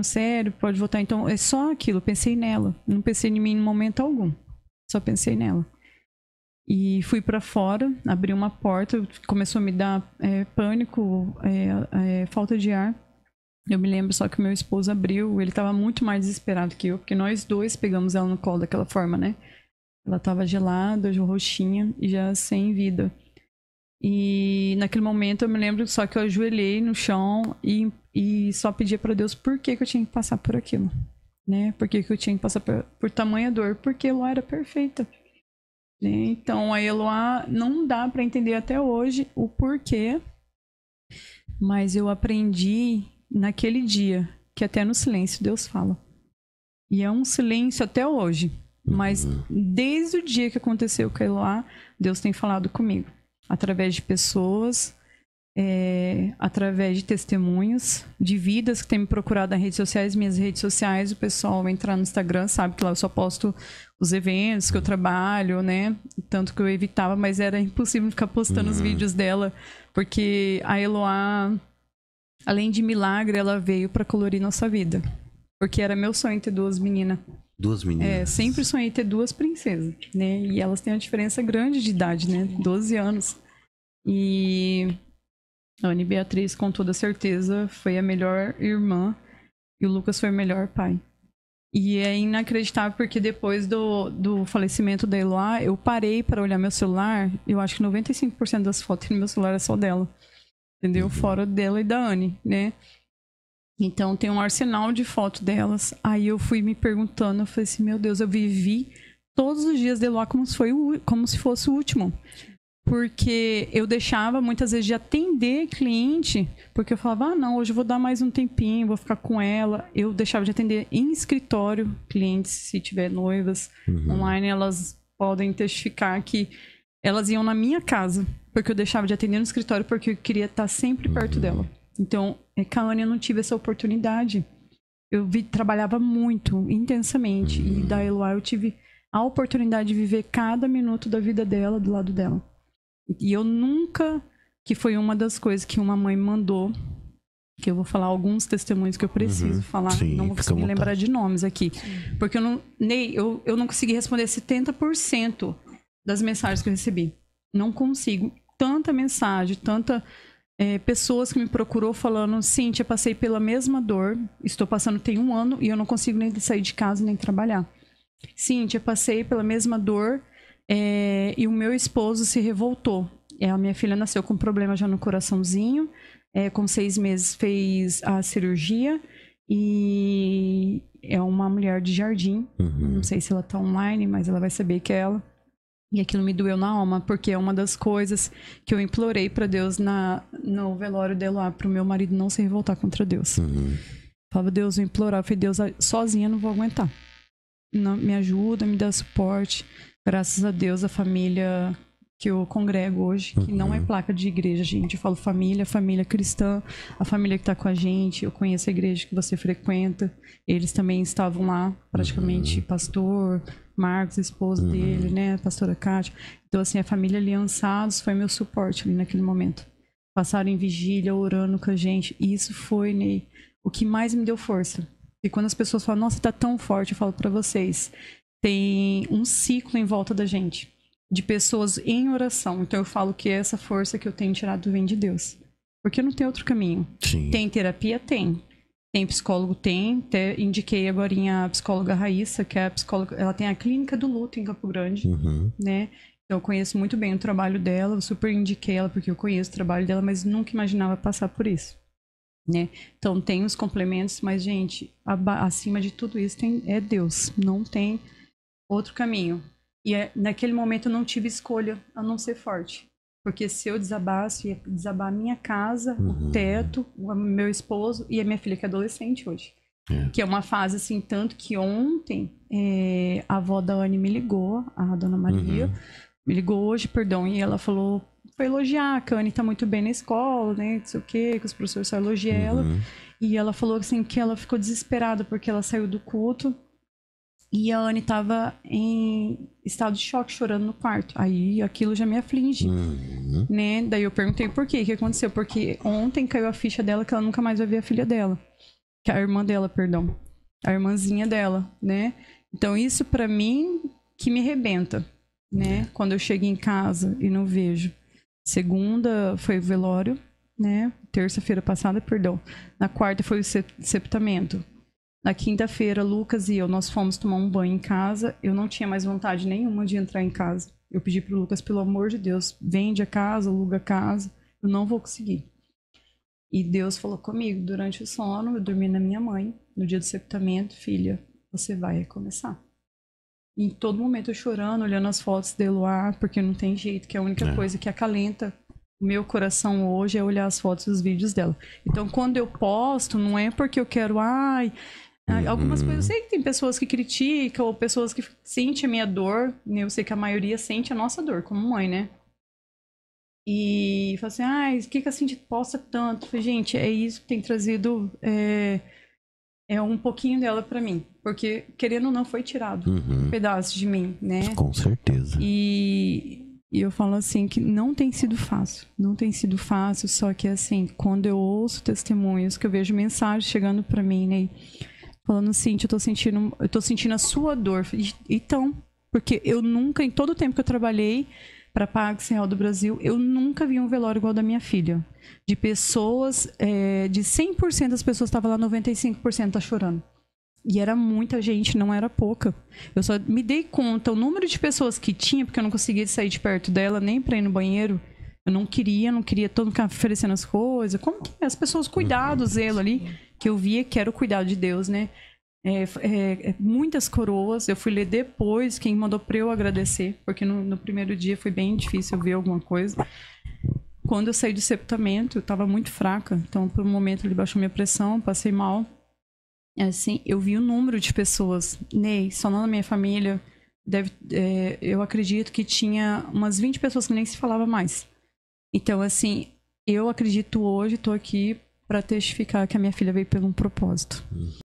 no sério, pode voltar. Então, é só aquilo. Pensei nela. Não pensei em mim em momento algum. Só pensei nela. E fui para fora, abri uma porta, começou a me dar é, pânico, é, é, falta de ar. Eu me lembro só que meu esposo abriu, ele estava muito mais desesperado que eu, porque nós dois pegamos ela no colo daquela forma, né? Ela estava gelada, roxinha e já sem vida. E naquele momento eu me lembro só que eu ajoelhei no chão e, e só pedia para Deus por que, que eu tinha que passar por aquilo, né? Por que, que eu tinha que passar por, por tamanha dor? Porque ela era perfeita. Né? Então a Eloá não dá para entender até hoje o porquê, mas eu aprendi naquele dia que até no silêncio Deus fala. E é um silêncio até hoje. Mas uhum. desde o dia que aconteceu com a Eloá, Deus tem falado comigo através de pessoas, é, através de testemunhos, de vidas que têm me procurado nas redes sociais, minhas redes sociais, o pessoal entrar no Instagram, sabe que lá eu só posto os eventos que eu trabalho, né? Tanto que eu evitava, mas era impossível ficar postando uhum. os vídeos dela, porque a Eloá, além de milagre, ela veio para colorir nossa vida. Porque era meu sonho ter duas meninas. Duas meninas. É, sempre sonhei ter duas princesas, né? E elas têm uma diferença grande de idade, né? 12 anos. E a Anne Beatriz, com toda certeza, foi a melhor irmã e o Lucas foi o melhor pai. E é inacreditável porque depois do, do falecimento da Eloá, eu parei para olhar meu celular. Eu acho que 95% das fotos no meu celular é só dela. Entendeu? Uhum. Fora dela e da Anne, né? Então tem um arsenal de fotos delas. Aí eu fui me perguntando, eu falei assim, meu Deus, eu vivi todos os dias de lá como se, foi o, como se fosse o último. Porque eu deixava muitas vezes de atender cliente, porque eu falava, ah, não, hoje eu vou dar mais um tempinho, vou ficar com ela. Eu deixava de atender em escritório clientes, se tiver noivas uhum. online, elas podem testificar que elas iam na minha casa, porque eu deixava de atender no escritório porque eu queria estar sempre perto uhum. dela. Então, é, com a Anne eu não tive essa oportunidade. Eu vi, trabalhava muito, intensamente. E da Eloá eu tive a oportunidade de viver cada minuto da vida dela do lado dela. E eu nunca, que foi uma das coisas que uma mãe mandou, que eu vou falar alguns testemunhos que eu preciso uhum, falar, sim, não vou conseguir lembrar de nomes aqui. Porque eu não, Ney, eu, eu não consegui responder 70% das mensagens que eu recebi. Não consigo. Tanta mensagem, tanta é, pessoas que me procurou falando, Cintia, passei pela mesma dor, estou passando tem um ano e eu não consigo nem sair de casa nem trabalhar. Cintia, passei pela mesma dor é, e o meu esposo se revoltou. É, a minha filha nasceu com problema já no coraçãozinho, é, com seis meses fez a cirurgia e é uma mulher de jardim. Uhum. Não sei se ela está online, mas ela vai saber que é ela. E aquilo me doeu na alma, porque é uma das coisas que eu implorei para Deus na, no velório dela, para o meu marido não se revoltar contra Deus. Uhum. Falava, Deus, eu implorar. Eu falei, Deus, sozinha não vou aguentar. Não, me ajuda, me dá suporte. Graças a Deus, a família que eu congrego hoje, que uhum. não é uhum. placa de igreja, gente. Eu falo família, família cristã, a família que está com a gente. Eu conheço a igreja que você frequenta. Eles também estavam lá, praticamente, uhum. pastor, Marcos, esposa uhum. dele, né? Pastora Kátia. Então, assim, a família Aliançados foi meu suporte ali naquele momento. Passaram em vigília, orando com a gente. E isso foi, Ney, o que mais me deu força. E quando as pessoas falam, nossa, tá tão forte, eu falo para vocês, tem um ciclo em volta da gente de pessoas em oração. Então eu falo que essa força que eu tenho tirado vem de Deus. Porque não tem outro caminho. Sim. Tem terapia? Tem. Tem psicólogo? Tem. Até indiquei agora a psicóloga Raíssa, que é a psicóloga. Ela tem a clínica do luto em Campo Grande, uhum. né? Então, eu conheço muito bem o trabalho dela, eu super indiquei ela porque eu conheço o trabalho dela, mas nunca imaginava passar por isso. Né? Então tem os complementos, mas gente, acima de tudo isso tem, é Deus, não tem outro caminho. E é, naquele momento eu não tive escolha a não ser forte. Porque se eu desabasse, ia desabar a minha casa, uhum. o teto, o meu esposo e a minha filha, que é adolescente hoje. É. Que é uma fase assim, tanto que ontem é, a avó da Anne me ligou, a dona Maria, uhum. me ligou hoje, perdão, e ela falou, foi elogiar, que a Anne tá muito bem na escola, né? Não sei o quê, que os professores só elogiam uhum. ela. E ela falou assim que ela ficou desesperada porque ela saiu do culto e a Anne estava em estado de choque, chorando no quarto. Aí aquilo já me aflige, uhum. né? Daí eu perguntei por quê, o que aconteceu? Porque ontem caiu a ficha dela que ela nunca mais vai ver a filha dela. que a irmã dela, perdão, a irmãzinha dela, né? Então isso para mim que me rebenta, né? Quando eu chego em casa e não vejo. Segunda foi o velório, né? Terça-feira passada, perdão. Na quarta foi o septamento. Na quinta-feira, Lucas e eu, nós fomos tomar um banho em casa. Eu não tinha mais vontade nenhuma de entrar em casa. Eu pedi pro Lucas, pelo amor de Deus, vende a casa, aluga a casa. Eu não vou conseguir. E Deus falou comigo durante o sono, eu dormi na minha mãe, no dia do septamento, filha, você vai recomeçar. E em todo momento eu chorando, olhando as fotos de Eloá, porque não tem jeito, que é a única é. coisa que acalenta o meu coração hoje é olhar as fotos e os vídeos dela. Então, quando eu posto, não é porque eu quero, ai, Algumas coisas eu sei que tem pessoas que criticam ou pessoas que sentem a minha dor. Né? Eu sei que a maioria sente a nossa dor como mãe, né? E fala assim, ah, o que, que a Cindy posta tanto? falei, gente, é isso que tem trazido é, é um pouquinho dela para mim. Porque, querendo ou não, foi tirado uhum. um pedaço de mim, né? Com certeza. E, e eu falo assim que não tem sido fácil. Não tem sido fácil, só que assim, quando eu ouço testemunhos, que eu vejo mensagens chegando para mim, né? Falando assim, eu tô sentindo, eu tô sentindo a sua dor. Então, porque eu nunca, em todo o tempo que eu trabalhei, para Pax Real do Brasil, eu nunca vi um velório igual da minha filha. De pessoas, é, de 100% das pessoas estavam lá, 95% tá chorando. E era muita gente, não era pouca. Eu só me dei conta o número de pessoas que tinha, porque eu não conseguia sair de perto dela, nem para ir no banheiro. Eu não queria, não queria todo mundo oferecendo as coisas. Como que as pessoas cuidaram do zelo ali, que eu via que era o cuidado de Deus, né? É, é, é, muitas coroas. Eu fui ler depois, quem mandou para eu agradecer, porque no, no, primeiro dia foi bem difícil ver alguma coisa. Quando eu saí do septamento, eu estava muito fraca, então por um momento ele baixou minha pressão, passei mal. Assim, eu vi o número de pessoas, Ney, só na minha família, deve, é, eu acredito que tinha umas 20 pessoas que nem se falava mais. Então, assim, eu acredito hoje, estou aqui para testificar que a minha filha veio pelo um propósito.